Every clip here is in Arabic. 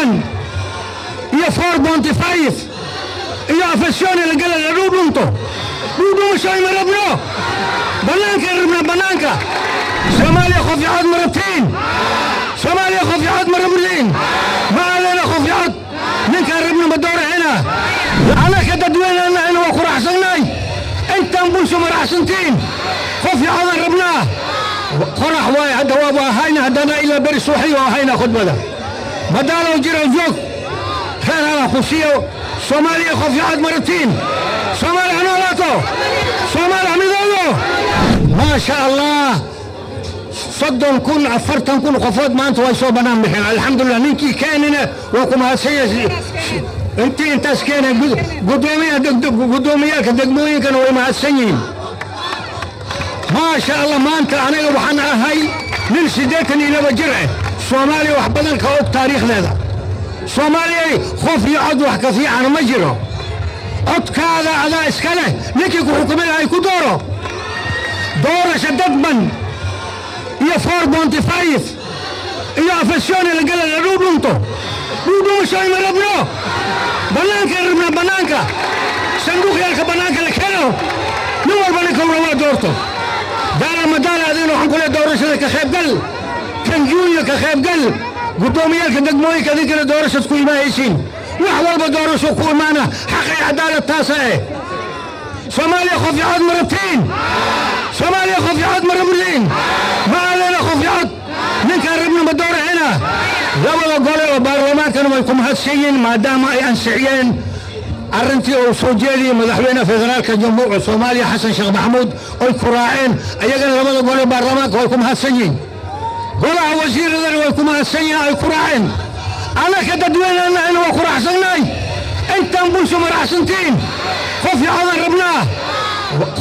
Roman, ihr يا Pontifeis, ihr Affessione, la gala eh. e la rubunto, rubu شوي مربنا بنانكا ربنا بنانكا شمال ياخذ في عاد مرتين شمال ياخذ في عاد مرتين ما علينا خذ في عاد منك ربنا بدور هنا عليك تدوين انا انا وكر احسنناي انت نبوش مر احسنتين خذ في عاد ربنا قرح واي هذا هاينا هدانا الى برسوحي وهاينا خدمه badaalow jiran joog reer hala husiyo soomaaliya qof yaad maratiin soomaali hanolaato soomaali hamidoodo maa sha allah soddon kun afartan kun qofood maanta way soo bannaan bixeen alxamdulilah ninkii keenina waa ku mahadsanya intii intaas keenay guddoomiyaalka degmooyinkana way mahadsan yihiin maa sha allah maanta aniga waxaan ahay nin siddeetan iyo laba jir ah soomaaliya wax badan ka og taariikhdeeda soomaaliya qof iyo cod wax ka fiican ma jiro codkaada adaa iska leh ninkii ku xukumay lahay ku dooro doorasha dadban iyo foor bontifaif iyo afasione lagala la dhuudhunto dhuudhumashoima rabno bannaankaan rabnaa bannaanka sanduuqyaalka bannaanka la keeno nin walba ninkowna waa doorto daalal ma daalaadeen waxaan ku le doorashada ka qaybgal sanjuulka qaybgal guddoomiyaalka degmooyinka idinkana doorashaad ku imaanaysiin wax walba doorasho ku imaana xaq iyo cadaalad taasa eh soomaaliya qof cod ma rabtiin soomaaliya qof cod ma rabtiin ma aalena qof cod ninkaan rabna ma dooracina labada gole oo baarlamaankana way ku mahadsan yihiin maadaama ay ansixiyeen arrintii uu soo jeediyey madaxweyne federaalka jamhuurka soomaaliya xasan sheekh maxamuud oy ku raaceen ayagana labada gole baarlamaanka way ku mahadsan yihiin هلا وزير الله وكما سيناء القرآن أنا كتدوين أنا أنا وكرا حسناي أنت أنبوش مرا حسنتين خوفي على ربنا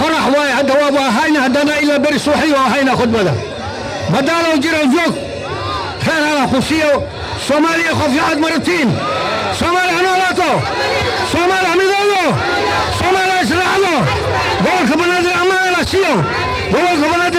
قرح واي هذا هو هاينا هدانا إلى بر صحي وهاينا خد بدا بدانا وجير الجوك خير على خوشية صومالي خوفي عاد مرتين صومالي أنا لاتو صومالي حميد الله صومالي إسرائيل بولك بنادر أمانا سيو بولك بنادر